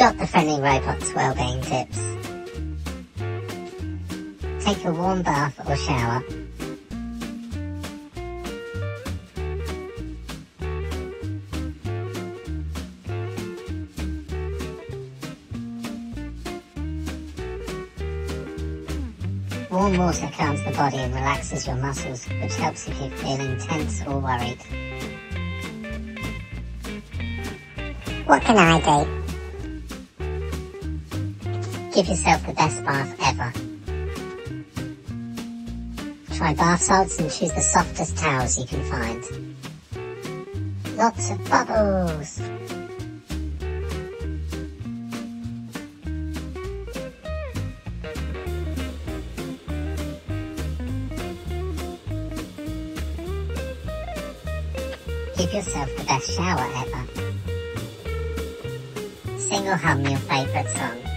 The friendly robot's well-being tips. Take a warm bath or shower. Warm water calms the body and relaxes your muscles, which helps if you're feeling tense or worried. What can I do? Give yourself the best bath ever. Try bath salts and choose the softest towels you can find. Lots of bubbles. Give yourself the best shower ever. Sing or hum your favourite song.